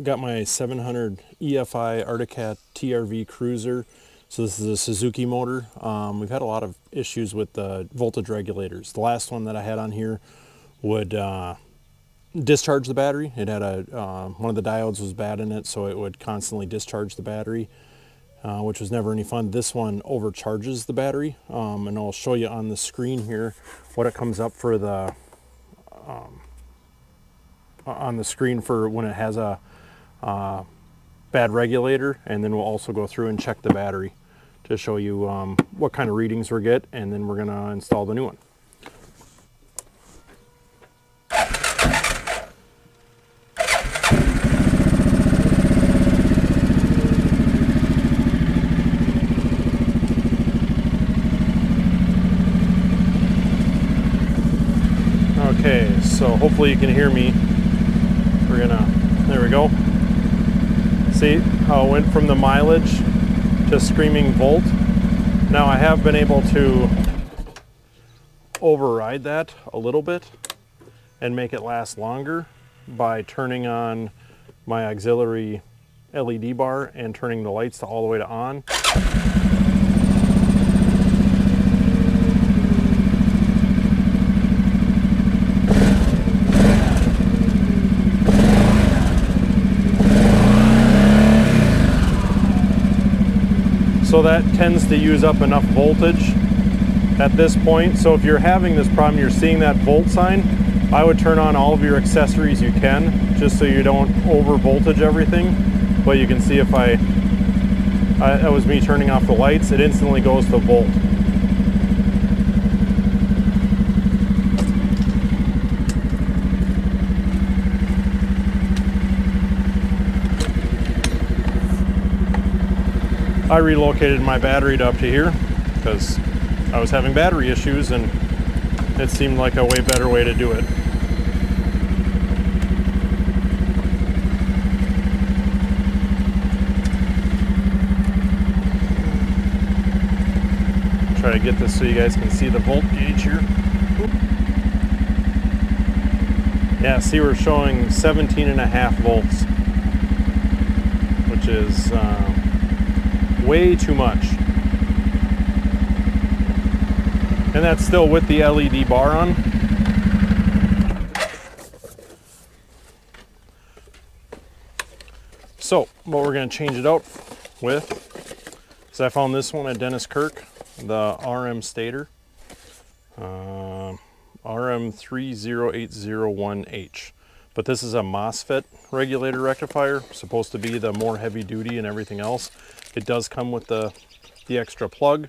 got my 700 EFI Arctic Cat TRV Cruiser. So this is a Suzuki motor. Um, we've had a lot of issues with the voltage regulators. The last one that I had on here would uh, discharge the battery. It had a uh, one of the diodes was bad in it, so it would constantly discharge the battery, uh, which was never any fun. This one overcharges the battery, um, and I'll show you on the screen here what it comes up for the um, on the screen for when it has a uh, bad regulator, and then we'll also go through and check the battery to show you um, what kind of readings we get, and then we're gonna install the new one. Okay, so hopefully you can hear me. We're gonna, there we go. See how it went from the mileage to screaming volt. Now I have been able to override that a little bit and make it last longer by turning on my auxiliary LED bar and turning the lights all the way to on. That tends to use up enough voltage at this point. So if you're having this problem, you're seeing that volt sign, I would turn on all of your accessories you can, just so you don't over voltage everything. But you can see if I, I that was me turning off the lights, it instantly goes to volt. I relocated my battery to up to here because I was having battery issues and it seemed like a way better way to do it. Try to get this so you guys can see the volt gauge here. Yeah, see we're showing 17 and a half volts, which is uh, way too much. And that's still with the LED bar on. So what we're gonna change it out with is I found this one at Dennis Kirk, the RM Stator, uh, RM30801H. But this is a MOSFET regulator rectifier, supposed to be the more heavy duty and everything else. It does come with the, the extra plug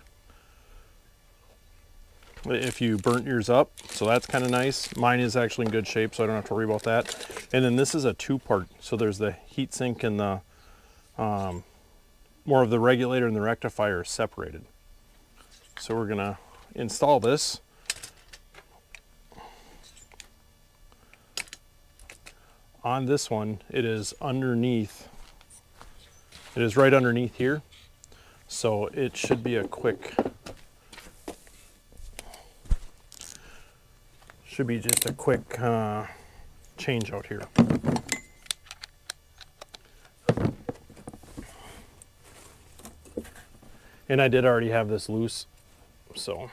if you burnt yours up, so that's kind of nice. Mine is actually in good shape, so I don't have to worry about that. And then this is a two-part, so there's the heat sink and the um, more of the regulator and the rectifier separated. So we're gonna install this. On this one, it is underneath it is right underneath here, so it should be a quick, should be just a quick uh, change out here. And I did already have this loose, so.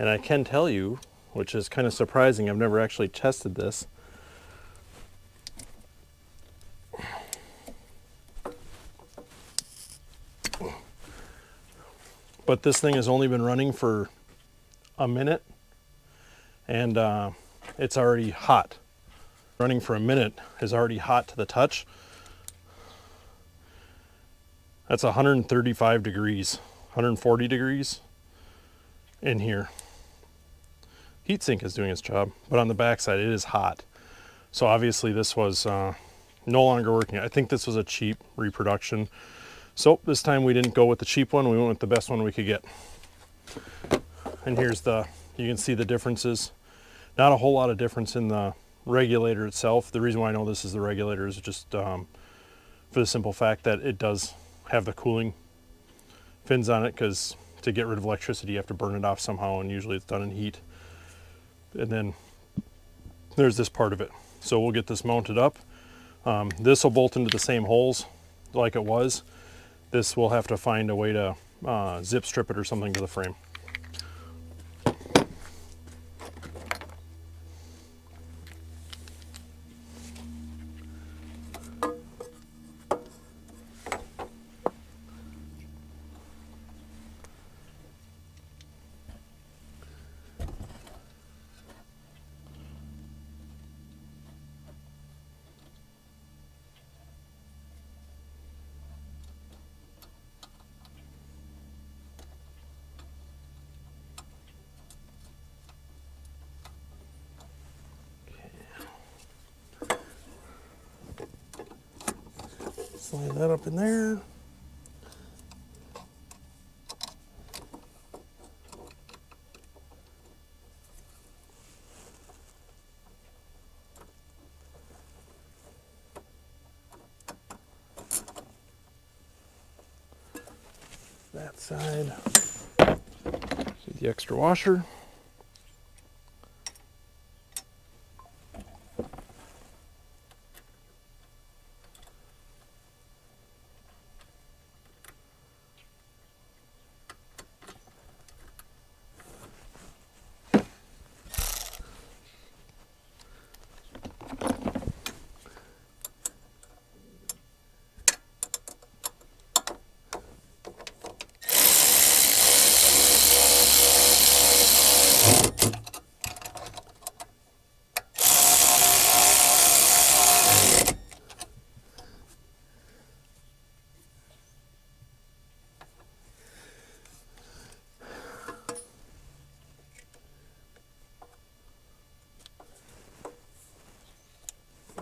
And I can tell you, which is kind of surprising, I've never actually tested this. But this thing has only been running for a minute and uh, it's already hot. Running for a minute is already hot to the touch. That's 135 degrees, 140 degrees in here heatsink is doing its job, but on the backside it is hot. So obviously this was uh, no longer working. I think this was a cheap reproduction. So this time we didn't go with the cheap one, we went with the best one we could get. And here's the, you can see the differences. Not a whole lot of difference in the regulator itself. The reason why I know this is the regulator is just um, for the simple fact that it does have the cooling fins on it because to get rid of electricity, you have to burn it off somehow, and usually it's done in heat. And then there's this part of it. So we'll get this mounted up. Um, this will bolt into the same holes like it was. This will have to find a way to uh, zip strip it or something to the frame. Slide that up in there. That side, get the extra washer.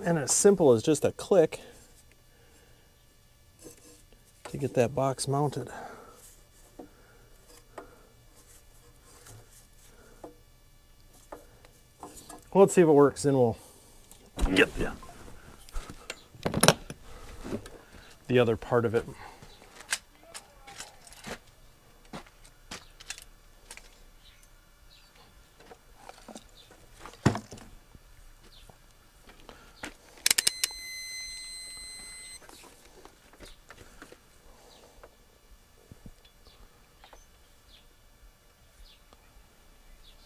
And as simple as just a click to get that box mounted. Well, let's see if it works, then we'll get the, the other part of it.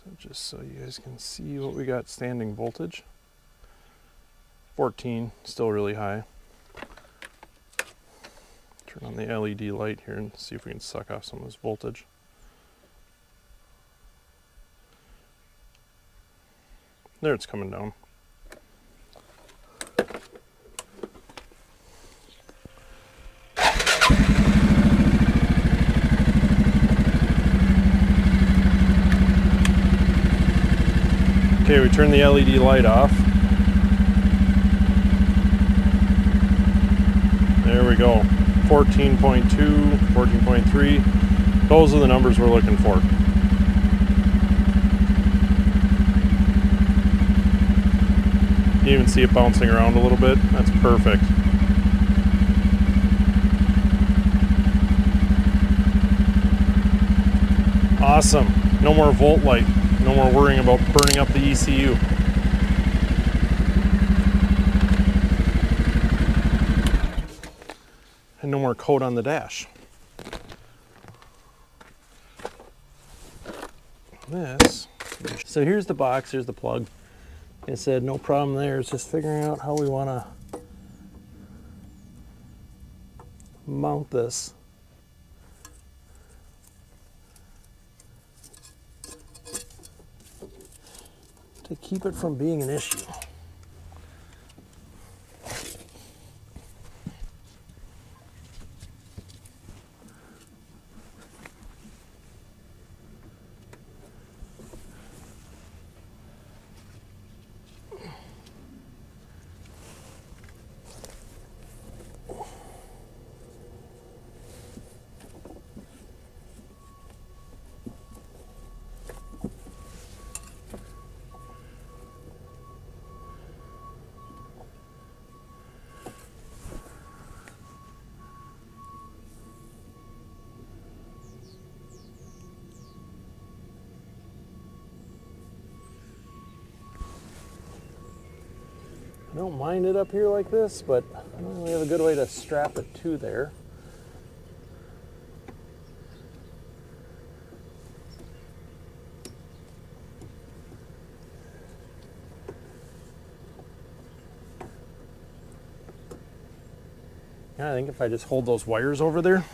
So just so you guys can see what we got standing voltage. 14, still really high. Turn on the LED light here and see if we can suck off some of this voltage. There it's coming down. Okay, we turn the LED light off. There we go. 14.2, 14.3. Those are the numbers we're looking for. You even see it bouncing around a little bit. That's perfect. Awesome. No more volt light. No more worrying about burning up the ECU. And no more coat on the dash. This. So here's the box, here's the plug. It said no problem there, it's just figuring out how we want to mount this. To keep it from being an issue. I don't mind it up here like this, but I don't really have a good way to strap it to there. Yeah, I think if I just hold those wires over there,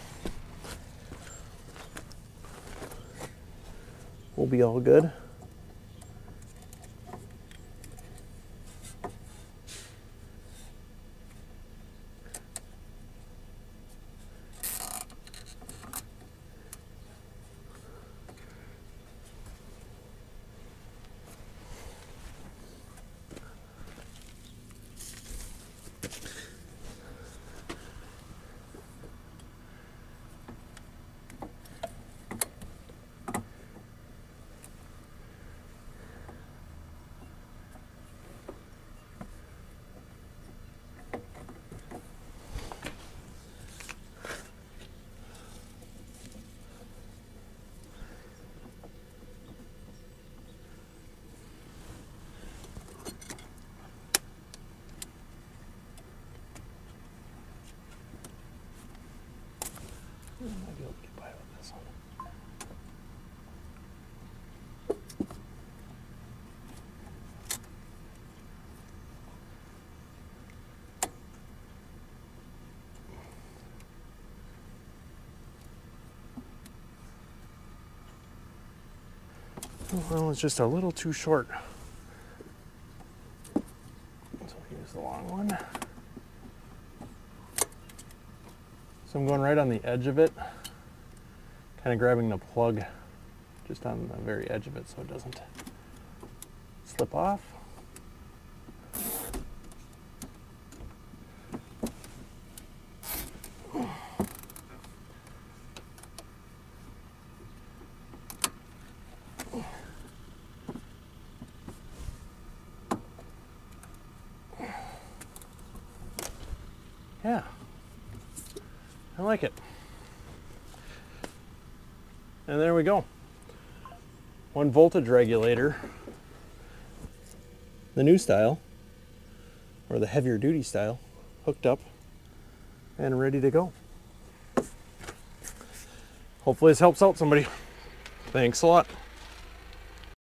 we'll be all good. Might be able to get by with this one. Well, it's just a little too short. So here's the long one. So I'm going right on the edge of it, kind of grabbing the plug just on the very edge of it so it doesn't slip off. Yeah. I like it. And there we go. One voltage regulator, the new style, or the heavier duty style, hooked up and ready to go. Hopefully this helps out somebody. Thanks a lot.